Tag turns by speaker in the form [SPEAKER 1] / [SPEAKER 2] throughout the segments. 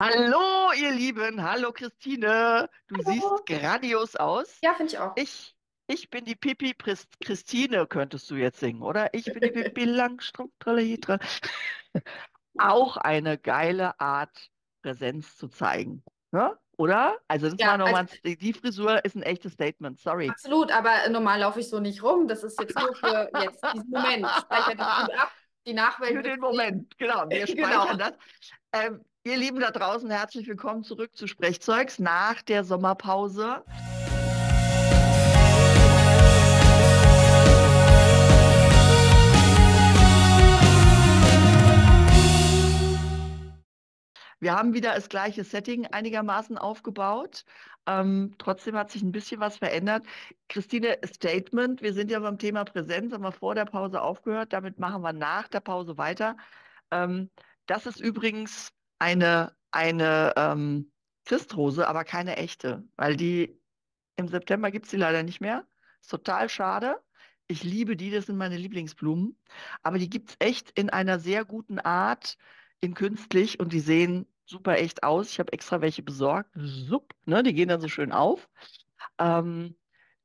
[SPEAKER 1] Hallo, ihr Lieben. Hallo, Christine. Du siehst
[SPEAKER 2] Hallo.
[SPEAKER 1] grandios aus.
[SPEAKER 2] Ja, finde ich auch.
[SPEAKER 1] Ich, ich bin die Pipi Pris Christine, könntest du jetzt singen, oder? Ich bin die Pipi Langstrumpf. Auch eine geile Art, Präsenz zu zeigen. Ne? Oder? Also, das war
[SPEAKER 2] Ja, also
[SPEAKER 1] nochmal, ein- die Frisur ist ein echtes Statement. Sorry.
[SPEAKER 2] absolut, aber normal laufe ich so nicht rum. Das ist jetzt nur für jetzt, diesen Moment. Speichert das gut ab. Die Nachwelt
[SPEAKER 1] Für den. Moment, genau. Wir
[SPEAKER 2] Genau.
[SPEAKER 1] speichern das. Ähm, ihr Lieben da draußen, herzlich willkommen zurück zu Sprechzeugs nach der Sommerpause. Wir haben wieder das gleiche Setting einigermaßen aufgebaut. Ähm, trotzdem hat sich ein bisschen was verändert. Christine, Statement. Wir sind ja beim Thema Präsenz, haben wir vor der Pause aufgehört. Damit machen wir nach der Pause weiter. Ähm, das ist übrigens eine, eine ähm, Christrose, aber keine echte, weil die im September gibt es die leider nicht mehr. Ist total schade. Ich liebe die, das sind meine Lieblingsblumen. Aber die gibt es echt in einer sehr guten Art, in künstlich und die sehen super echt aus. Ich habe extra welche besorgt. Sup, ne? Die gehen dann so schön auf. Ähm,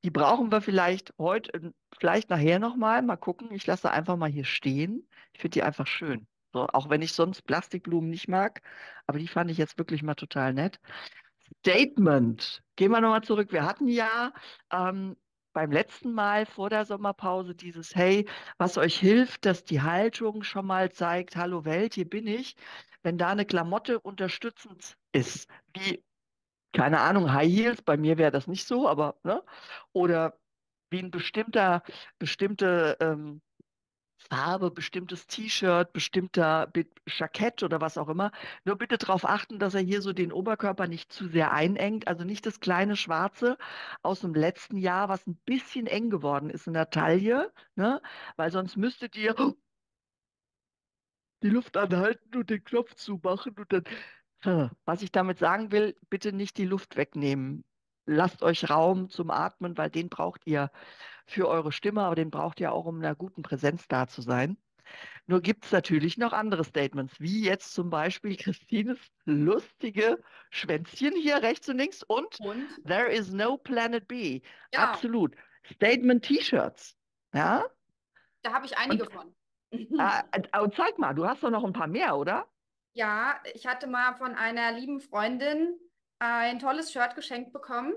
[SPEAKER 1] die brauchen wir vielleicht heute, vielleicht nachher nochmal. Mal gucken. Ich lasse einfach mal hier stehen. Ich finde die einfach schön. So, auch wenn ich sonst Plastikblumen nicht mag, aber die fand ich jetzt wirklich mal total nett. Statement. Gehen wir nochmal zurück. Wir hatten ja ähm, beim letzten Mal vor der Sommerpause dieses Hey, was euch hilft, dass die Haltung schon mal zeigt, hallo Welt, hier bin ich. Wenn da eine Klamotte unterstützend ist, wie, keine Ahnung, High Heels, bei mir wäre das nicht so, aber, ne? Oder wie ein bestimmter, bestimmte ähm, Farbe, bestimmtes T-Shirt, bestimmter Jackett oder was auch immer. Nur bitte darauf achten, dass er hier so den Oberkörper nicht zu sehr einengt. Also nicht das kleine Schwarze aus dem letzten Jahr, was ein bisschen eng geworden ist in der Taille, ne? Weil sonst müsstet ihr die Luft anhalten und den Knopf zumachen und dann. Was ich damit sagen will, bitte nicht die Luft wegnehmen. Lasst euch Raum zum Atmen, weil den braucht ihr für eure Stimme, aber den braucht ihr auch, um in einer guten Präsenz da zu sein. Nur gibt es natürlich noch andere Statements, wie jetzt zum Beispiel Christines lustige Schwänzchen hier rechts und links und
[SPEAKER 2] Und
[SPEAKER 1] There is no Planet B.
[SPEAKER 2] ja,
[SPEAKER 1] Absolut. Statement-T-Shirts. Ja?
[SPEAKER 2] da habe ich einige
[SPEAKER 1] Und,
[SPEAKER 2] von.
[SPEAKER 1] äh, äh, zeig mal, du hast doch noch ein paar mehr, oder?
[SPEAKER 2] Ja, ich hatte mal von einer lieben Freundin ein tolles Shirt geschenkt bekommen.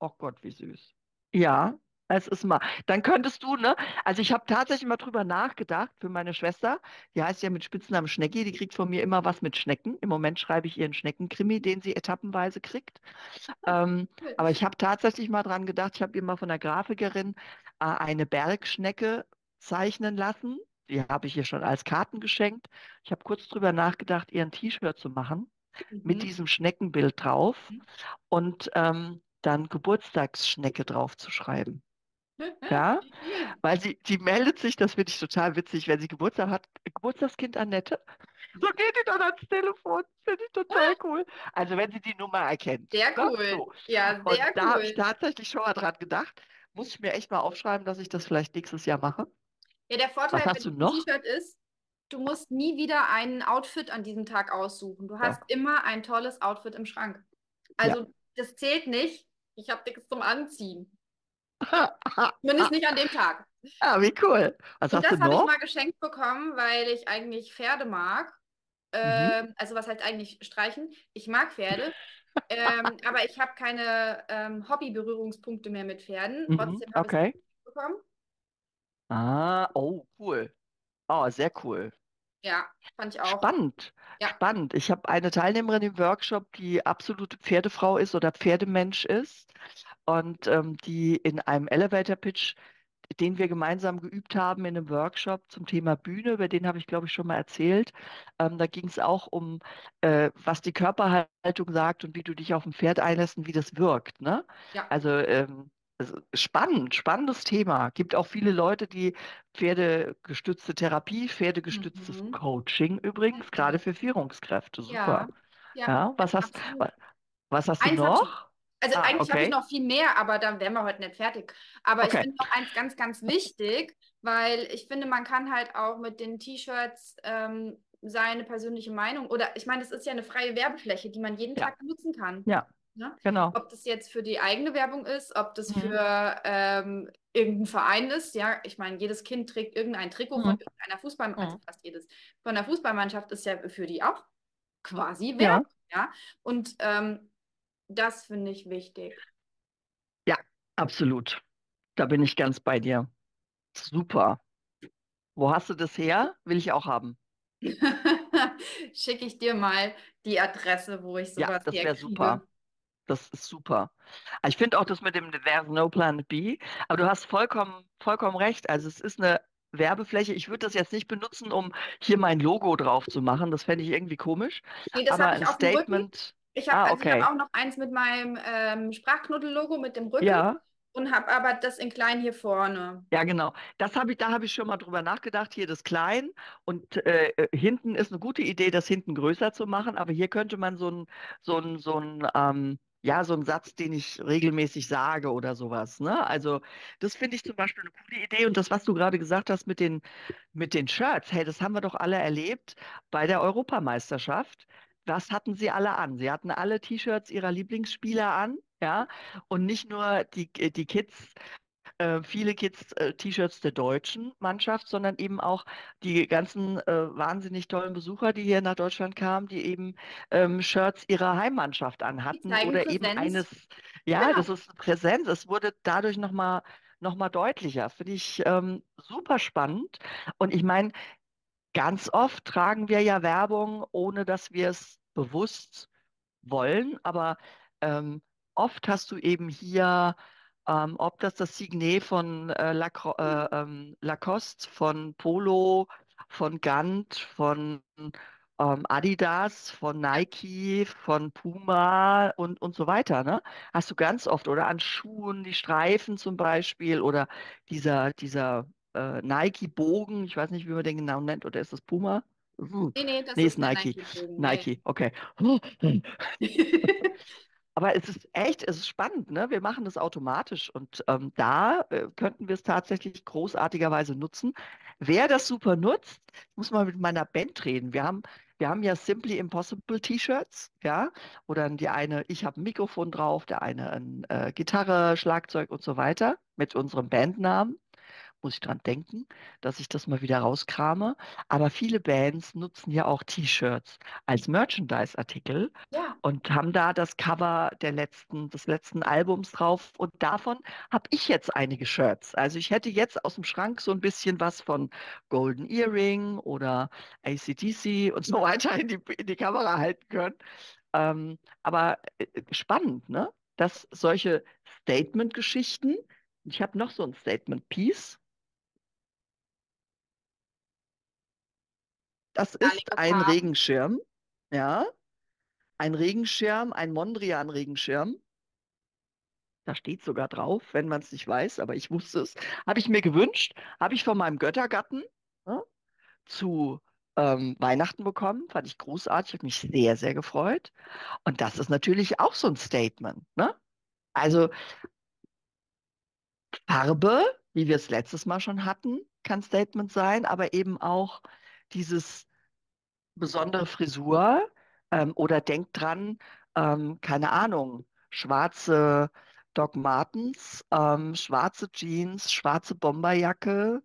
[SPEAKER 1] Oh Gott, wie süß. Ja, es ist mal. Dann könntest du, ne? Also ich habe tatsächlich mal drüber nachgedacht für meine Schwester. Die heißt ja mit Spitznamen Schnecki. Die kriegt von mir immer was mit Schnecken. Im Moment schreibe ich ihren Schneckenkrimi, den sie etappenweise kriegt. Ähm,
[SPEAKER 2] Cool.
[SPEAKER 1] aber ich habe tatsächlich mal dran gedacht. Ich habe ihr mal von der Grafikerin äh, eine Bergschnecke zeichnen lassen. Die habe ich ihr schon als Karten geschenkt. Ich habe kurz drüber nachgedacht, ihr ein T-Shirt zu machen mit
[SPEAKER 2] Mhm.
[SPEAKER 1] diesem Schneckenbild drauf und ähm, dann Geburtstagsschnecke drauf zu schreiben. Ja,
[SPEAKER 2] cool.
[SPEAKER 1] weil sie, die meldet sich, das finde ich total witzig, wenn sie Geburtstag hat, Geburtstagskind Annette, so geht die dann ans Telefon, finde ich total cool. Also wenn sie die Nummer erkennt.
[SPEAKER 2] Sehr
[SPEAKER 1] Ne?
[SPEAKER 2] cool.
[SPEAKER 1] So.
[SPEAKER 2] Ja,
[SPEAKER 1] Und
[SPEAKER 2] sehr
[SPEAKER 1] da habe ich
[SPEAKER 2] cool.
[SPEAKER 1] tatsächlich schon mal dran gedacht, muss ich mir echt mal aufschreiben, dass ich das vielleicht nächstes Jahr mache.
[SPEAKER 2] Ja, der Vorteil diesem
[SPEAKER 1] noch?
[SPEAKER 2] T-Shirt ist, du musst nie wieder ein Outfit an diesem Tag aussuchen. Du
[SPEAKER 1] Ja.
[SPEAKER 2] hast immer ein tolles Outfit im Schrank.
[SPEAKER 1] Ja.
[SPEAKER 2] Also, das zählt nicht. Ich habe nichts zum Anziehen. Zumindest nicht an dem Tag.
[SPEAKER 1] Ah, wie cool. Was
[SPEAKER 2] Und
[SPEAKER 1] hast
[SPEAKER 2] das habe ich mal geschenkt bekommen, weil ich eigentlich Pferde mag.
[SPEAKER 1] Mhm.
[SPEAKER 2] Ähm, also was heißt eigentlich streichen? Ich mag Pferde, ähm, aber ich habe keine ähm, Hobby-Berührungspunkte mehr mit Pferden.
[SPEAKER 1] Mhm.
[SPEAKER 2] Trotzdem habe ich es
[SPEAKER 1] Okay.
[SPEAKER 2] bekommen.
[SPEAKER 1] Ah, oh, cool. Oh, sehr cool.
[SPEAKER 2] Ja, fand ich auch.
[SPEAKER 1] Spannend,
[SPEAKER 2] Ja.
[SPEAKER 1] spannend. Ich habe eine Teilnehmerin im Workshop, die absolute Pferdefrau ist oder Pferdemensch ist und ähm, die in einem Elevator Pitch, den wir gemeinsam geübt haben in einem Workshop zum Thema Bühne, über den habe ich, glaube ich, schon mal erzählt. Ähm, da ging es auch um, äh, was die Körperhaltung sagt und wie du dich auf ein Pferd einlässt und wie das wirkt, ne?
[SPEAKER 2] Ja.
[SPEAKER 1] Also ähm, also spannend, spannendes Thema. Gibt auch viele Leute, die pferdegestützte Therapie, pferdegestütztes
[SPEAKER 2] Mhm.
[SPEAKER 1] Coaching übrigens, gerade für Führungskräfte. Super.
[SPEAKER 2] Ja, ja,
[SPEAKER 1] Ja, was hast,
[SPEAKER 2] absolut.
[SPEAKER 1] was hast du
[SPEAKER 2] Eins ich noch. Also
[SPEAKER 1] Ah,
[SPEAKER 2] eigentlich habe ich
[SPEAKER 1] okay.
[SPEAKER 2] noch viel mehr, aber dann wären wir heute nicht fertig. Aber ich
[SPEAKER 1] Okay.
[SPEAKER 2] finde noch eins ganz, ganz wichtig, weil ich finde, man kann halt auch mit den T-Shirts ähm, seine persönliche Meinung oder ich meine, das ist ja eine freie Werbefläche, die man jeden
[SPEAKER 1] Ja.
[SPEAKER 2] Tag nutzen kann.
[SPEAKER 1] Ja,
[SPEAKER 2] Ne?
[SPEAKER 1] genau.
[SPEAKER 2] Ob das jetzt für die eigene Werbung ist, ob das
[SPEAKER 1] Mhm.
[SPEAKER 2] für ähm, irgendeinen Verein ist. Ja, ich meine, jedes Kind trägt irgendein Trikot von
[SPEAKER 1] Mhm.
[SPEAKER 2] irgendeiner Fußball, also
[SPEAKER 1] Mhm.
[SPEAKER 2] fast jedes, von der Fußballmannschaft ist ja für die auch quasi
[SPEAKER 1] Ja,
[SPEAKER 2] Werbung. Ja, und ähm, das finde ich wichtig.
[SPEAKER 1] ja, absolut. Da bin ich ganz bei dir. Super. Wo hast du das her? Will ich auch haben.
[SPEAKER 2] Schicke ich dir mal die Adresse, wo ich
[SPEAKER 1] Ja,
[SPEAKER 2] sowas
[SPEAKER 1] das wäre super. Das ist super. Ich finde auch das mit dem There's no Planet B, aber du hast vollkommen, vollkommen recht. Also es ist eine Werbefläche. Ich würde das jetzt nicht benutzen, um hier mein Logo drauf zu machen. Das fände ich irgendwie komisch.
[SPEAKER 2] Nee, das
[SPEAKER 1] Aber
[SPEAKER 2] habe
[SPEAKER 1] ein. Statement,
[SPEAKER 2] Ich habe
[SPEAKER 1] ah,
[SPEAKER 2] also hab auch noch eins mit meinem ähm, Sprachknuddel-Logo mit dem Rücken
[SPEAKER 1] Ja,
[SPEAKER 2] und habe aber das in klein hier vorne.
[SPEAKER 1] ja, genau. Das habe ich, da habe ich schon mal drüber nachgedacht. Hier das klein und äh, äh, hinten ist eine gute Idee, das hinten größer zu machen. Aber hier könnte man so ein, so ein, so ein, ähm, ja, so einen Satz, den ich regelmäßig sage oder sowas. Ne? Also das finde ich zum Beispiel eine coole Idee. Und das, was du gerade gesagt hast mit den, mit den Shirts, hey, das haben wir doch alle erlebt bei der Europameisterschaft. Was hatten sie alle an? Sie hatten alle T-Shirts ihrer Lieblingsspieler an, ja, und nicht nur die, die Kids äh, viele Kids äh, T-Shirts der deutschen Mannschaft, sondern eben auch die ganzen äh, wahnsinnig tollen Besucher, die hier nach Deutschland kamen, die eben ähm, Shirts ihrer Heimmannschaft anhatten oder eben
[SPEAKER 2] Präsenz.
[SPEAKER 1] eines, ja,
[SPEAKER 2] Genau.
[SPEAKER 1] das ist eine Präsenz. Es wurde dadurch nochmal noch mal deutlicher. Finde ich ähm, super spannend. Und ich meine, ganz oft tragen wir ja Werbung, ohne dass wir es bewusst wollen, aber ähm, oft hast du eben hier, ähm, ob das das Signet von äh, Lacro äh, ähm, Lacoste, von Polo, von Gant, von ähm, Adidas, von Nike, von Puma und, und so weiter, ne? Hast du ganz oft oder an Schuhen, die Streifen zum Beispiel oder dieser, dieser äh, Nike-Bogen, ich weiß nicht, wie man den genau nennt, oder ist das Puma? Hm.
[SPEAKER 2] Nee, nee, das
[SPEAKER 1] Nee,
[SPEAKER 2] ist
[SPEAKER 1] ist Nike.
[SPEAKER 2] Ja.
[SPEAKER 1] Nike, okay. Aber es ist echt, es ist spannend, ne? Wir machen das automatisch und ähm, da äh, könnten wir es tatsächlich großartigerweise nutzen. Wer das super nutzt, muss mal mit meiner Band reden. Wir haben, wir haben ja Simply Impossible T-Shirts, ja, oder die eine, ich habe ein Mikrofon drauf, der eine ein, äh, Gitarre, Schlagzeug und so weiter mit unserem Bandnamen. Muss ich dran denken, dass ich das mal wieder rauskrame. Aber viele Bands nutzen ja auch T-Shirts als Merchandise-Artikel
[SPEAKER 2] Ja,
[SPEAKER 1] und haben da das Cover der letzten, des letzten Albums drauf. Und davon habe ich jetzt einige Shirts. Also ich hätte jetzt aus dem Schrank so ein bisschen was von Golden Earring oder AC/DC und so weiter in die, in die Kamera halten können. Ähm, aber äh, spannend, ne? Dass solche Statement-Geschichten, ich habe noch so ein Statement-Piece. Das ist ein. Regenschirm, ja, ein Regenschirm, ein Mondrian-Regenschirm. Da steht sogar drauf, wenn man es nicht weiß, aber ich wusste es. Habe ich mir gewünscht, habe ich von meinem Göttergatten ne, zu ähm, Weihnachten bekommen. Fand ich großartig, habe mich sehr, sehr gefreut. Und das ist natürlich auch so ein Statement. Ne? Also Farbe, wie wir es letztes Mal schon hatten, kann Statement sein, aber eben auch dieses besondere Frisur ähm, oder denkt dran, ähm, keine Ahnung, schwarze Doc Martens, ähm, schwarze Jeans, schwarze Bomberjacke,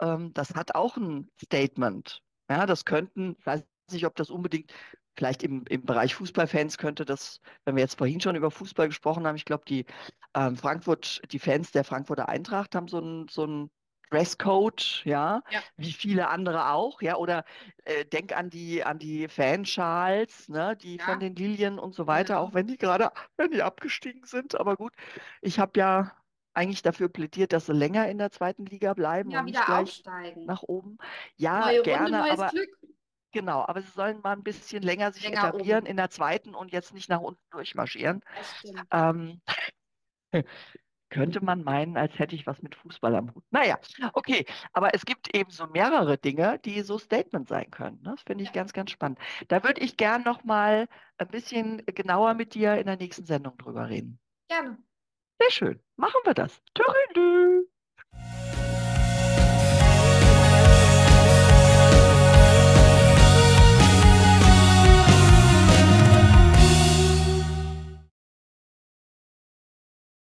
[SPEAKER 1] ähm, das hat auch ein Statement. Ja, das könnten, ich weiß nicht, ob das unbedingt, vielleicht im, im Bereich Fußballfans könnte das, wenn wir jetzt vorhin schon über Fußball gesprochen haben, ich glaube, die ähm, Frankfurt, die Fans der Frankfurter Eintracht haben so ein, so ein Dresscode, ja,
[SPEAKER 2] Ja.
[SPEAKER 1] wie viele andere auch, ja, oder äh, denk an die, an die Fanschals, ne, die
[SPEAKER 2] Ja.
[SPEAKER 1] von den Lilien und so weiter, auch wenn die gerade, wenn die abgestiegen sind, aber gut, ich habe ja eigentlich dafür plädiert, dass sie länger in der zweiten Liga bleiben
[SPEAKER 2] Ja,
[SPEAKER 1] und nicht gleich
[SPEAKER 2] aufsteigen.
[SPEAKER 1] nach oben. Ja,
[SPEAKER 2] Neue Runde,
[SPEAKER 1] gerne,
[SPEAKER 2] neues
[SPEAKER 1] aber
[SPEAKER 2] Glück.
[SPEAKER 1] genau, aber sie sollen mal ein bisschen länger sich
[SPEAKER 2] Länger
[SPEAKER 1] etablieren
[SPEAKER 2] oben.
[SPEAKER 1] in der zweiten und jetzt nicht nach unten durchmarschieren.
[SPEAKER 2] Das stimmt.
[SPEAKER 1] Ähm, könnte man meinen, als hätte ich was mit Fußball am Hut. Naja, okay, aber es gibt eben so mehrere Dinge, die so Statement sein können. Ne? Das finde ich ganz, ganz spannend. Da würde ich gern noch mal ein bisschen genauer mit dir in der nächsten Sendung drüber reden.
[SPEAKER 2] Gerne.
[SPEAKER 1] Sehr schön, machen wir das. Törülü.